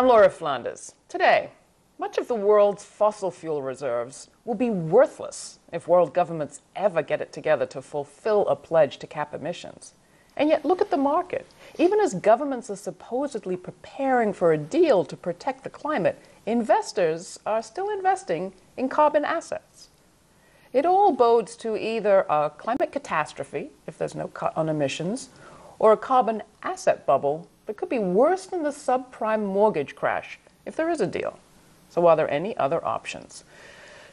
I'm Laura Flanders. Today, much of the world's fossil fuel reserves will be worthless if world governments ever get it together to fulfill a pledge to cap emissions. And yet, look at the market. Even as governments are supposedly preparing for a deal to protect the climate, investors are still investing in carbon assets. It all bodes to either a climate catastrophe, if there's no cut on emissions, or a carbon asset bubble that could be worse than the subprime mortgage crash, if there is a deal. So, are there any other options?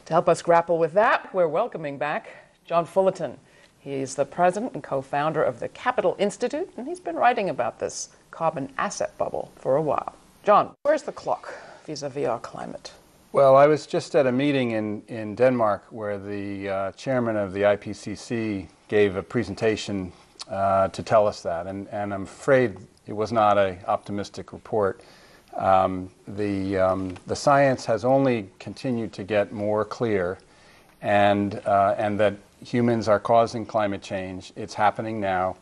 To help us grapple with that, we're welcoming back John Fullerton. He's the president and co founder of the Capital Institute, and he's been writing about this carbon asset bubble for a while. John, where's the clock vis a vis our climate? Well, I was just at a meeting in, in Denmark where the uh, chairman of the IPCC gave a presentation uh, to tell us that, and, and I'm afraid it was not an optimistic report. Um, the, um, the science has only continued to get more clear, and, uh, and that humans are causing climate change. It's happening now.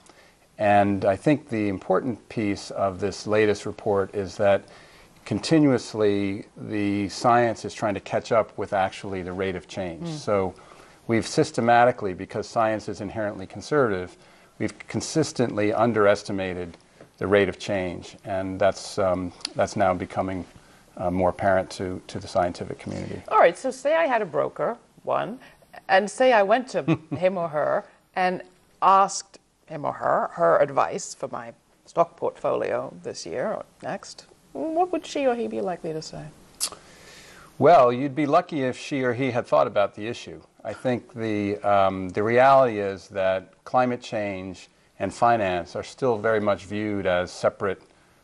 And I think the important piece of this latest report is that continuously the science is trying to catch up with actually the rate of change. Mm. So we've systematically, because science is inherently conservative, we've consistently underestimated the rate of change, and that's um, that's now becoming uh, more apparent to to the scientific community. All right. So say I had a broker, one, and say I went to him or her and asked him or her her advice for my stock portfolio this year or next. What would she or he be likely to say? Well, you'd be lucky if she or he had thought about the issue. I think the, um, the reality is that climate change and finance are still very much viewed as separate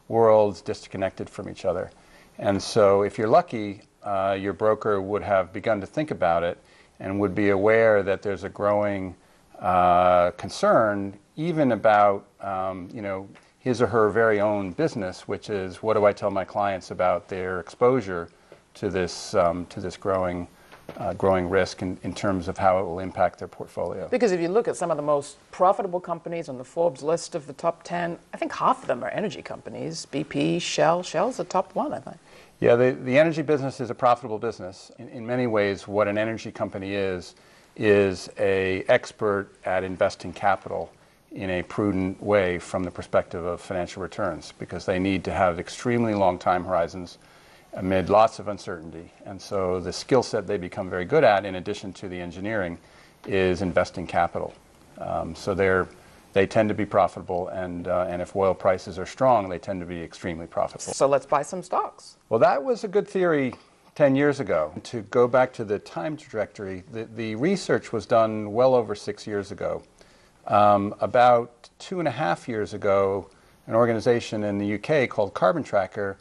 worlds disconnected from each other. And so, if you're lucky, uh, your broker would have begun to think about it and would be aware that there's a growing uh, concern, even about um, you know his or her very own business, which is what do I tell my clients about their exposure to this um, to this growing uh, growing risk in, in terms of how it will impact their portfolio. Because if you look at some of the most profitable companies on the Forbes list of the top 10, I think half of them are energy companies. BP, Shell. Shell's the top one, I think. Yeah, the, the energy business is a profitable business. In, in many ways, what an energy company is, is a expert at investing capital in a prudent way from the perspective of financial returns because they need to have extremely long time horizons amid lots of uncertainty. And so the skill set they become very good at, in addition to the engineering, is investing capital. Um, so they're, they tend to be profitable, and, uh, and if oil prices are strong, they tend to be extremely profitable. So let's buy some stocks. Well, that was a good theory 10 years ago. To go back to the time trajectory, the, the research was done well over six years ago. Um, about two and a half years ago, an organization in the UK called Carbon Tracker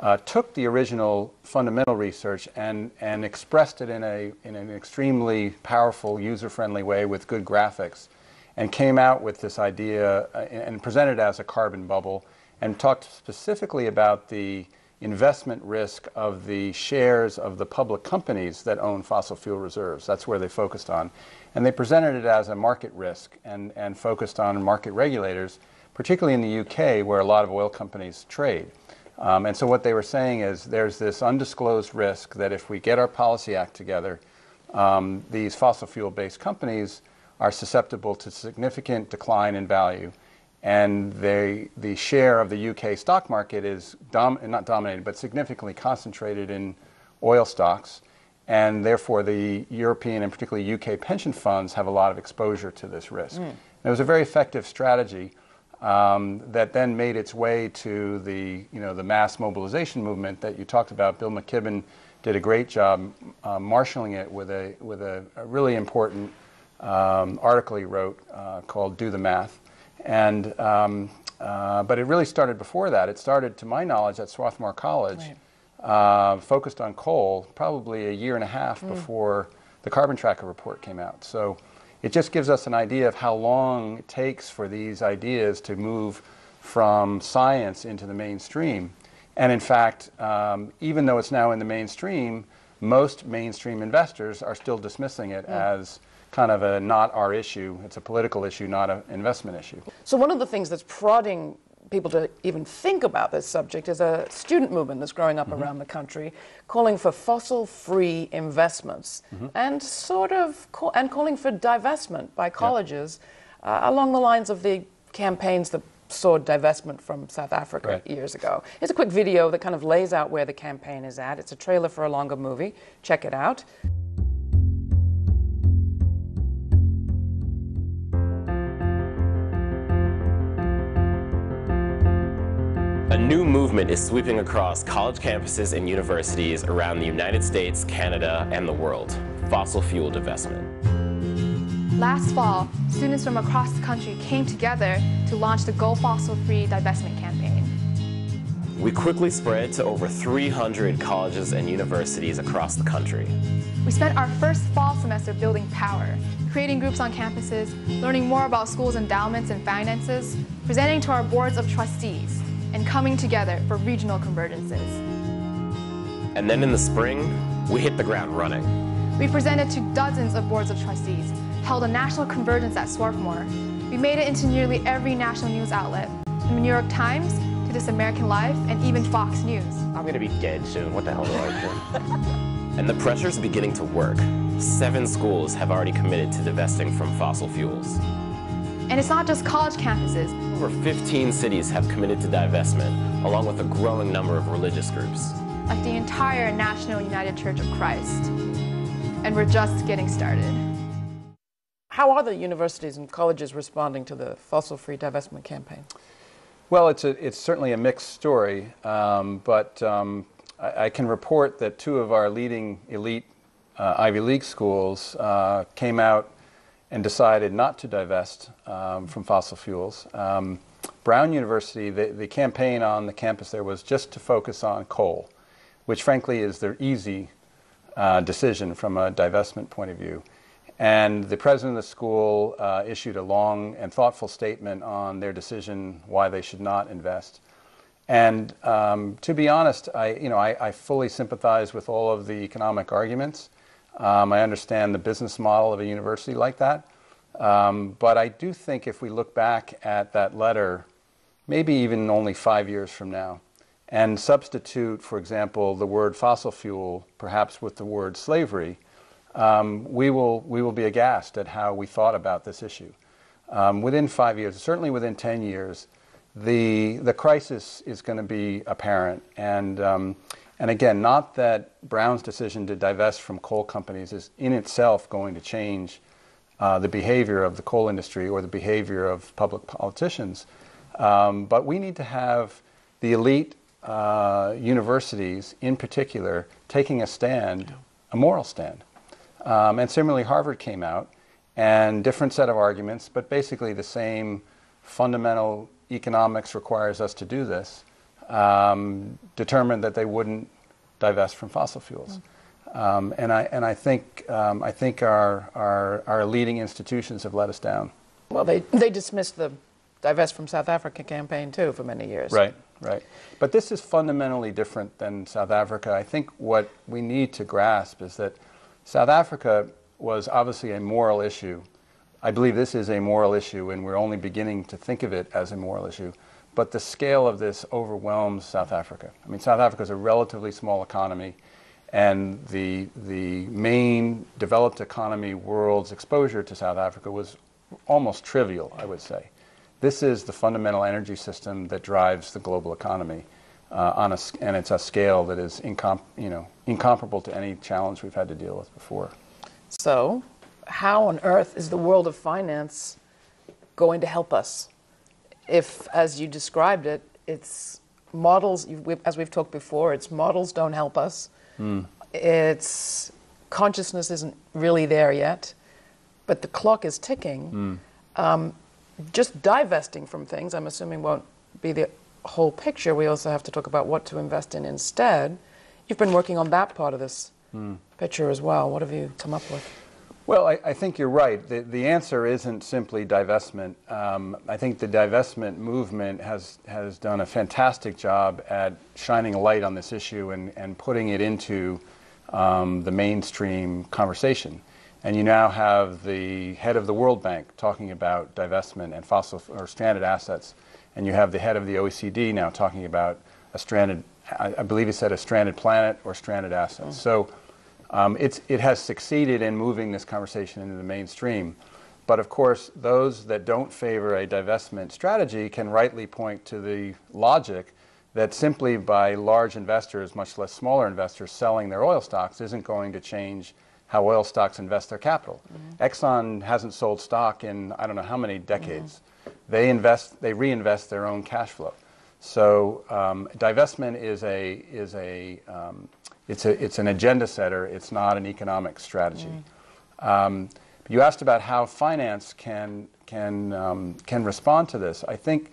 uh, took the original fundamental research and, and expressed it in, a, in an extremely powerful, user friendly way with good graphics, and came out with this idea uh, and presented it as a carbon bubble and talked specifically about the investment risk of the shares of the public companies that own fossil fuel reserves. That's where they focused on. And they presented it as a market risk and, and focused on market regulators, particularly in the UK where a lot of oil companies trade. Um, and so what they were saying is there's this undisclosed risk that if we get our policy act together, um, these fossil fuel based companies are susceptible to significant decline in value and they, the share of the UK stock market is dom- not dominated, but significantly concentrated in oil stocks, and therefore the European and particularly UK pension funds have a lot of exposure to this risk. Mm. it was a very effective strategy um, that then made its way to the, you know, the mass mobilization movement that you talked about. Bill McKibben did a great job uh, marshaling it with a, with a, a really important um, article he wrote uh, called Do the Math. And, um, uh, but it really started before that. It started, to my knowledge, at Swarthmore College, right. uh, focused on coal, probably a year and a half mm. before the Carbon Tracker report came out. So it just gives us an idea of how long it takes for these ideas to move from science into the mainstream. And in fact, um, even though it's now in the mainstream, most mainstream investors are still dismissing it mm. as kind of a not our issue. It's a political issue, not an investment issue. So one of the things that's prodding people to even think about this subject is a student movement that's growing up around the country calling for fossil-free investments and sort of call, and calling for divestment by colleges uh, along the lines of the campaigns that saw divestment from South Africa Right. years ago. Here's a quick video that kind of lays out where the campaign is at. It's a trailer for a longer movie. Check it out. New movement is sweeping across college campuses and universities around the United States, Canada, and the world fossil fuel divestment. Last fall, students from across the country came together to launch the Go Fossil Free divestment campaign. We quickly spread to over 300 colleges and universities across the country. We spent our first fall semester building power, creating groups on campuses, learning more about schools' endowments and finances, presenting to our boards of trustees, and coming together for regional convergences. And then in the spring, we hit the ground running. We presented to dozens of boards of trustees, held a national convergence at Swarthmore. We made it into nearly every national news outlet, from the New York Times to This American Life and even Fox News. I'm gonna be dead soon. What the hell do I do? and the pressure's beginning to work. Seven schools have already committed to divesting from fossil fuels. And it's not just college campuses. Over 15 cities have committed to divestment, along with a growing number of religious groups. like the entire National United Church of Christ. And we're just getting started. How are the universities and colleges responding to the fossil-free divestment campaign? Well, it's, a, it's certainly a mixed story, um, but um, I, I can report that two of our leading elite uh, Ivy League schools uh, came out and decided not to divest um, from fossil fuels. Um, Brown University, the, the campaign on the campus there was just to focus on coal, which frankly is their easy uh, decision from a divestment point of view. And the president of the school uh, issued a long and thoughtful statement on their decision why they should not invest. And um, to be honest, I, you know, I, I fully sympathize with all of the economic arguments. Um, I understand the business model of a university like that. Um, but I do think if we look back at that letter, maybe even only five years from now, and substitute, for example, the word fossil fuel perhaps with the word slavery, um, we, will, we will be aghast at how we thought about this issue. Um, within five years, certainly within 10 years, the, the crisis is going to be apparent. And, um, and again, not that Brown's decision to divest from coal companies is in itself going to change uh, the behavior of the coal industry or the behavior of public politicians. Um, but we need to have the elite uh, universities, in particular, taking a stand, a moral stand. Um, and similarly, Harvard came out and different set of arguments, but basically the same fundamental economics requires us to do this, um, determined that they wouldn't divest from fossil fuels. Um, and, I, and I think, um, I think our, our, our leading institutions have let us down. Well, they, they dismissed the divest from South Africa campaign too for many years. Right, right. But this is fundamentally different than South Africa. I think what we need to grasp is that South Africa was obviously a moral issue. I believe this is a moral issue, and we're only beginning to think of it as a moral issue. But the scale of this overwhelms South Africa. I mean, South Africa is a relatively small economy, and the, the main developed economy world's exposure to South Africa was almost trivial, I would say. This is the fundamental energy system that drives the global economy, uh, on a, and it's a scale that is incom- you know, incomparable to any challenge we've had to deal with before. So, how on earth is the world of finance going to help us? If, as you described it, it's models, as we've talked before, it's models don't help us. Hmm. It's consciousness isn't really there yet, but the clock is ticking. Hmm. Um, just divesting from things, I'm assuming, won't be the whole picture. We also have to talk about what to invest in instead. You've been working on that part of this hmm. picture as well. What have you come up with? Well, I, I think you're right. The, the answer isn't simply divestment. Um, I think the divestment movement has, has done a fantastic job at shining a light on this issue and, and putting it into um, the mainstream conversation. And you now have the head of the World Bank talking about divestment and fossil or stranded assets and you have the head of the OECD now talking about a stranded, I, I believe he said a stranded planet or stranded assets. So um, it's, it has succeeded in moving this conversation into the mainstream. But of course, those that don't favor a divestment strategy can rightly point to the logic that simply by large investors, much less smaller investors, selling their oil stocks isn't going to change how oil stocks invest their capital. Exxon hasn't sold stock in I don't know how many decades. They invest, they reinvest their own cash flow. So um, divestment is a is a um, it's a it's an agenda setter. It's not an economic strategy. Um, you asked about how finance can can um, can respond to this. I think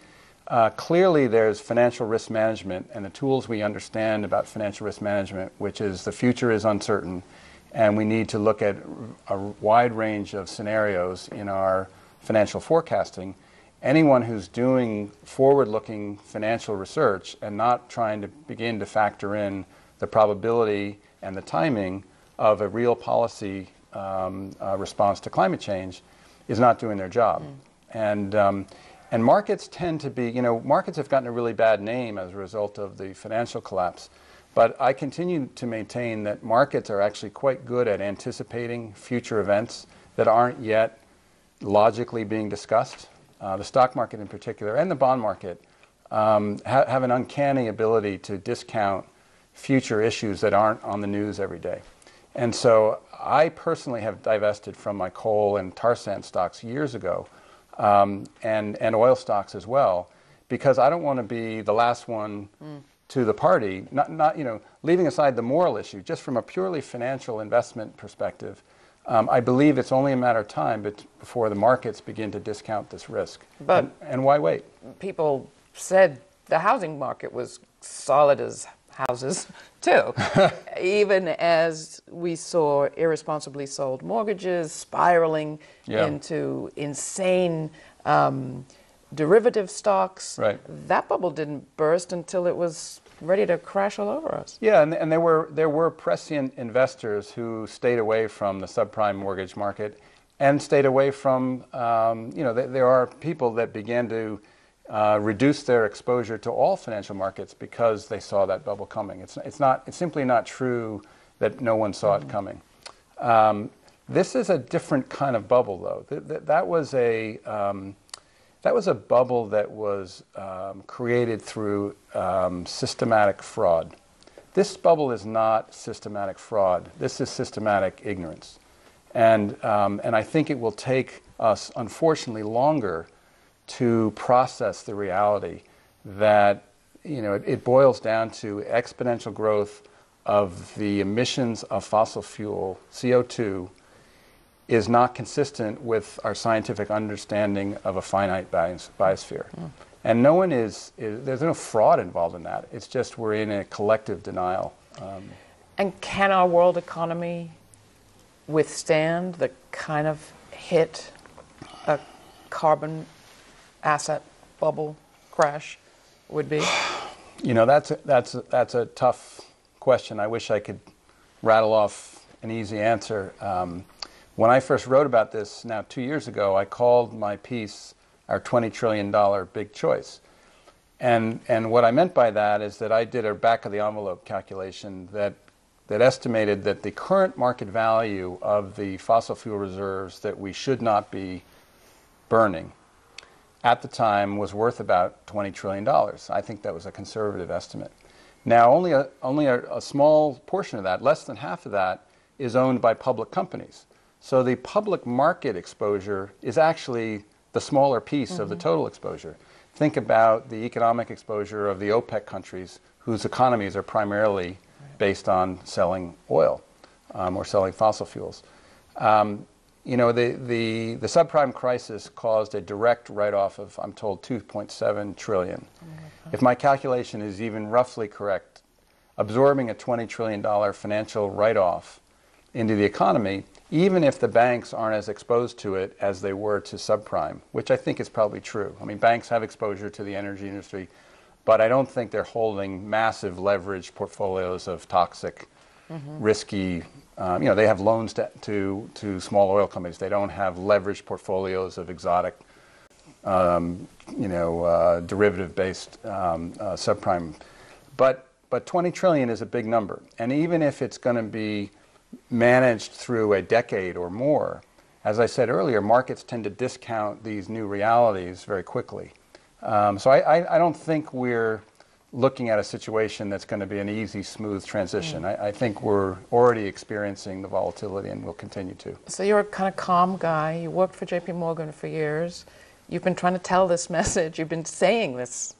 uh, clearly there's financial risk management and the tools we understand about financial risk management, which is the future is uncertain, and we need to look at a wide range of scenarios in our financial forecasting. Anyone who's doing forward-looking financial research and not trying to begin to factor in the probability and the timing of a real policy um, uh, response to climate change is not doing their job. And, um, and markets tend to be, you know, markets have gotten a really bad name as a result of the financial collapse. But I continue to maintain that markets are actually quite good at anticipating future events that aren't yet logically being discussed. Uh, the stock market, in particular, and the bond market, um, ha- have an uncanny ability to discount future issues that aren't on the news every day. And so I personally have divested from my coal and tar sand stocks years ago, um, and, and oil stocks as well, because I don't want to be the last one to the party, not, not, you know, leaving aside the moral issue, just from a purely financial investment perspective. Um, I believe it's only a matter of time before the markets begin to discount this risk. But- and, and why wait? People said the housing market was solid as houses, too. Even as we saw irresponsibly sold mortgages spiraling Yeah. into insane um, derivative stocks. Right. That bubble didn't burst until it was ready to crash all over us. Yeah, and, and there were there were prescient investors who stayed away from the subprime mortgage market, and stayed away from um, you know th- there are people that began to uh, reduce their exposure to all financial markets because they saw that bubble coming. It's it's not it's simply not true that no one saw it coming. Um, this is a different kind of bubble, though. Th- th- that was a um, that was a bubble that was um, created through um, systematic fraud. This bubble is not systematic fraud. This is systematic ignorance, and um, and I think it will take us, unfortunately, longer to process the reality that you know it, it boils down to exponential growth of the emissions of fossil fuel CO2 is not consistent with our scientific understanding of a finite bios- biosphere. And no one is, is, there's no fraud involved in that. It's just we're in a collective denial. Um, And can our world economy withstand the kind of hit a carbon asset bubble crash would be? you know, that's a, that's, a, that's a tough question. I wish I could rattle off an easy answer. Um, when I first wrote about this now two years ago, I called my piece our $20 trillion big choice. And, and what I meant by that is that I did a back of the envelope calculation that, that estimated that the current market value of the fossil fuel reserves that we should not be burning at the time was worth about $20 trillion. I think that was a conservative estimate. Now, only a, only a, a small portion of that, less than half of that, is owned by public companies. So the public market exposure is actually the smaller piece of the total exposure. Think about the economic exposure of the OPEC countries whose economies are primarily based on selling oil um, or selling fossil fuels. Um, you know, the, the, the subprime crisis caused a direct write-off of, I'm told, 2.7 trillion. If my calculation is even roughly correct, absorbing a $20 trillion financial write-off into the economy, even if the banks aren't as exposed to it as they were to subprime, which I think is probably true. I mean, banks have exposure to the energy industry, but I don't think they're holding massive leverage portfolios of toxic, risky. Um, you know, they have loans to, to to small oil companies. They don't have leveraged portfolios of exotic um, you know, uh, derivative-based um, uh, subprime. But but 20 trillion is a big number, and even if it's going to be managed through a decade or more, as I said earlier, markets tend to discount these new realities very quickly. Um, so I, I, I, don't think we're looking at a situation that's going to be an easy, smooth transition. Mm. I, I, think we're already experiencing the volatility and we'll continue to. So you're a kind of calm guy. You worked for JP Morgan for years. You've been trying to tell this message. You've been saying this,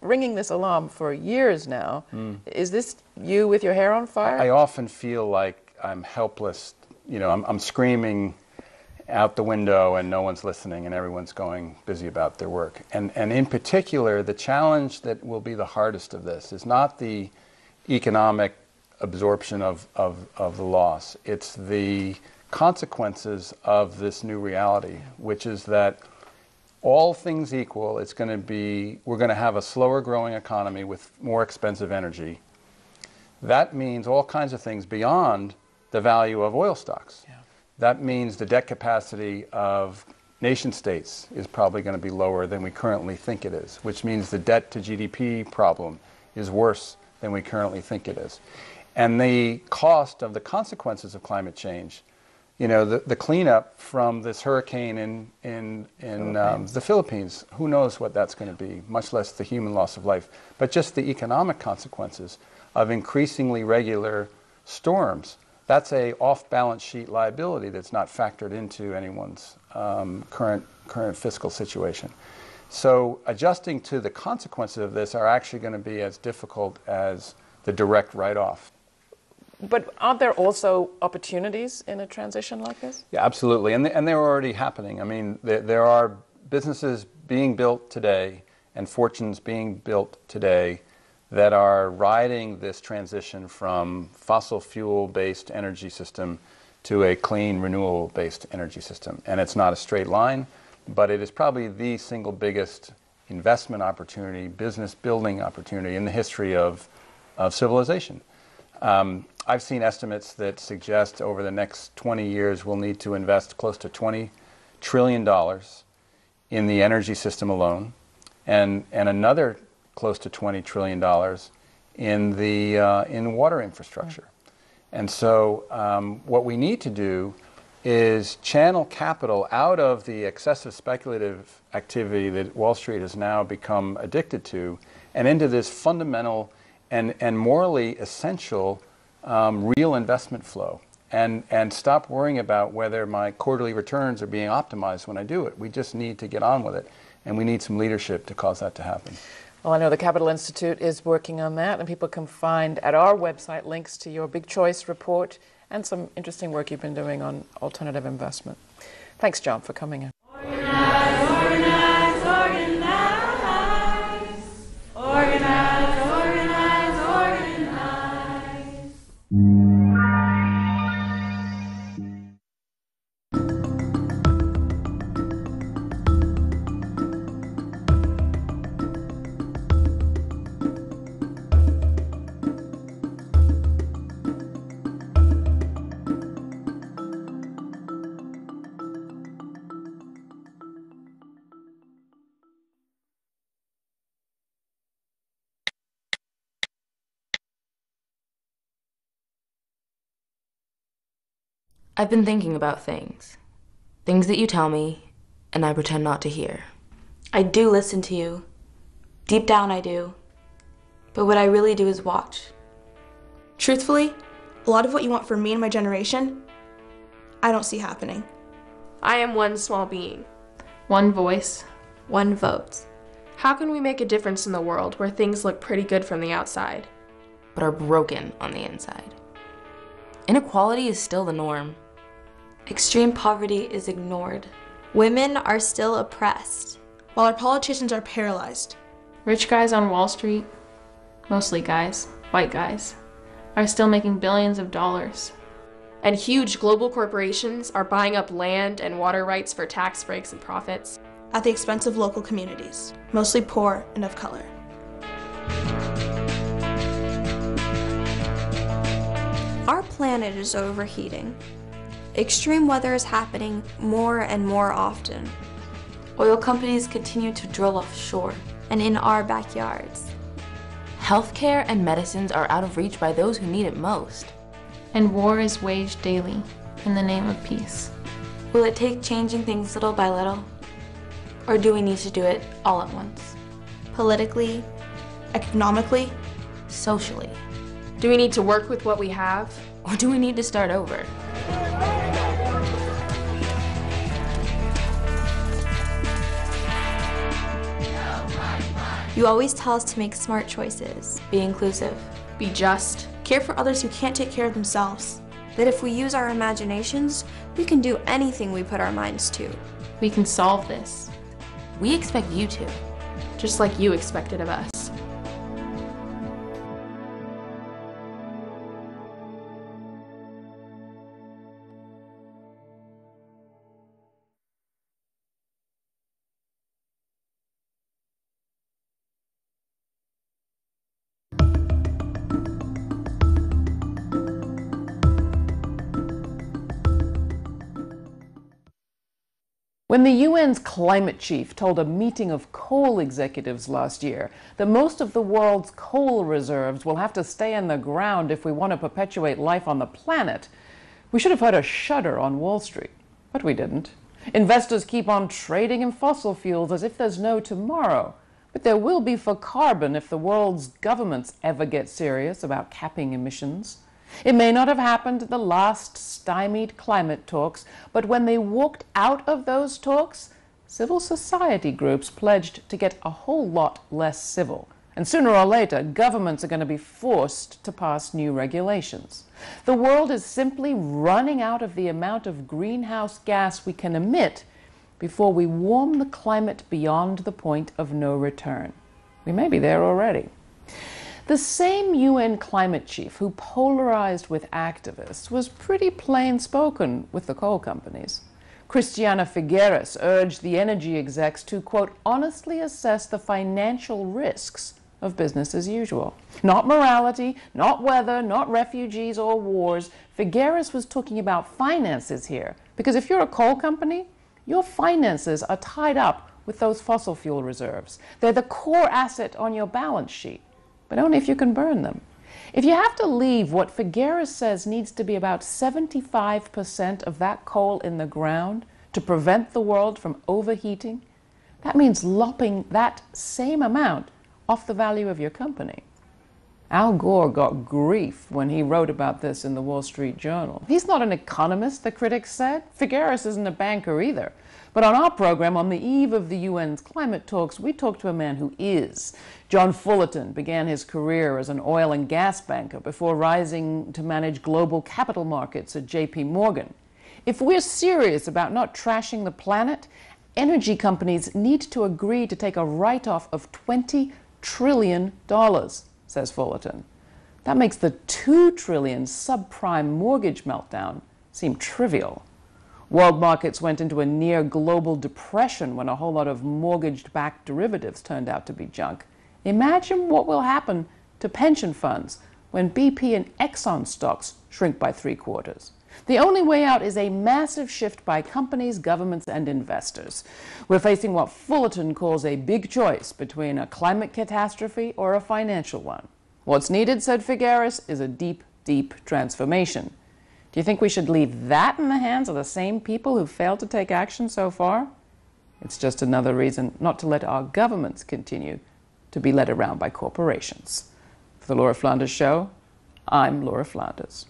ringing this alarm for years now. Mm. Is this you with your hair on fire? I often feel like I'm helpless. You know, I'm, I'm screaming out the window and no one's listening and everyone's going busy about their work. And, and in particular, the challenge that will be the hardest of this is not the economic absorption of, of, of the loss, it's the consequences of this new reality, which is that all things equal, it's going to be, we're going to have a slower growing economy with more expensive energy. That means all kinds of things beyond the value of oil stocks. Yeah. That means the debt capacity of nation states is probably going to be lower than we currently think it is, which means the debt to GDP problem is worse than we currently think it is. And the cost of the consequences of climate change, you know, the, the cleanup from this hurricane in, in, in um, the Philippines, who knows what that's going to be, much less the human loss of life, but just the economic consequences of increasingly regular storms that's a off-balance sheet liability that's not factored into anyone's um, current current fiscal situation. So adjusting to the consequences of this are actually going to be as difficult as the direct write-off. But aren't there also opportunities in a transition like this? Yeah, absolutely, and, and they're already happening. I mean, there, there are businesses being built today and fortunes being built today that are riding this transition from fossil fuel based energy system to a clean, renewable based energy system. And it's not a straight line, but it is probably the single biggest investment opportunity, business building opportunity in the history of, of civilization. Um, I've seen estimates that suggest over the next 20 years we'll need to invest close to $20 trillion in the energy system alone, and, and another close to $20 trillion in, the, uh, in water infrastructure. And so um, what we need to do is channel capital out of the excessive speculative activity that Wall Street has now become addicted to and into this fundamental and, and morally essential um, real investment flow. And, and stop worrying about whether my quarterly returns are being optimized when I do it. We just need to get on with it. And we need some leadership to cause that to happen. Well, I know the Capital Institute is working on that, and people can find at our website links to your Big Choice report and some interesting work you've been doing on alternative investment. Thanks, John, for coming in. I've been thinking about things. Things that you tell me, and I pretend not to hear. I do listen to you. Deep down, I do. But what I really do is watch. Truthfully, a lot of what you want for me and my generation, I don't see happening. I am one small being. One voice. One vote. How can we make a difference in the world where things look pretty good from the outside? But are broken on the inside? Inequality is still the norm. Extreme poverty is ignored. Women are still oppressed. While our politicians are paralyzed. Rich guys on Wall Street, mostly guys, white guys, are still making billions of dollars. And huge global corporations are buying up land and water rights for tax breaks and profits. At the expense of local communities, mostly poor and of color. Our planet is overheating. Extreme weather is happening more and more often. Oil companies continue to drill offshore. And in our backyards. Healthcare and medicines are out of reach by those who need it most. And war is waged daily in the name of peace. Will it take changing things little by little? Or do we need to do it all at once? Politically, Economically, Socially. Do we need to work with what we have? Or do we need to start over? You always tell us to make smart choices. be inclusive. Be just. Care for others who can't take care of themselves. That if we use our imaginations, we can do anything we put our minds to. We can solve this. We expect you to. Just like you expected of us. When the UN's climate chief told a meeting of coal executives last year that most of the world's coal reserves will have to stay in the ground if we want to perpetuate life on the planet, we should have heard a shudder on Wall Street. But we didn't. Investors keep on trading in fossil fuels as if there's no tomorrow. But there will be for carbon if the world's governments ever get serious about capping emissions. It may not have happened at the last stymied climate talks, but when they walked out of those talks, civil society groups pledged to get a whole lot less civil. And sooner or later, governments are going to be forced to pass new regulations. The world is simply running out of the amount of greenhouse gas we can emit before we warm the climate beyond the point of no return. We may be there already. The same UN climate chief who polarized with activists was pretty plain spoken with the coal companies. Christiana Figueres urged the energy execs to, quote, honestly assess the financial risks of business as usual. Not morality, not weather, not refugees or wars. Figueres was talking about finances here. Because if you're a coal company, your finances are tied up with those fossil fuel reserves. They're the core asset on your balance sheet but only if you can burn them. If you have to leave what Figueres says needs to be about 75% of that coal in the ground to prevent the world from overheating, that means lopping that same amount off the value of your company. Al Gore got grief when he wrote about this in the Wall Street Journal. He's not an economist, the critics said. Figueres isn't a banker either. But on our program, on the eve of the UN's climate talks, we talked to a man who is. John Fullerton began his career as an oil and gas banker before rising to manage global capital markets at JP Morgan. If we're serious about not trashing the planet, energy companies need to agree to take a write off of $20 trillion, says Fullerton. That makes the 2 trillion subprime mortgage meltdown seem trivial. World markets went into a near global depression when a whole lot of mortgage backed derivatives turned out to be junk. Imagine what will happen to pension funds when BP and Exxon stocks shrink by three quarters. The only way out is a massive shift by companies, governments, and investors. We're facing what Fullerton calls a big choice between a climate catastrophe or a financial one. What's needed, said Figueres, is a deep, deep transformation. Do you think we should leave that in the hands of the same people who failed to take action so far? It's just another reason not to let our governments continue to be led around by corporations. For the Laura Flanders Show, I'm Laura Flanders.